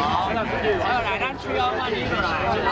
好，那出去。有来，咱去啊，那你来。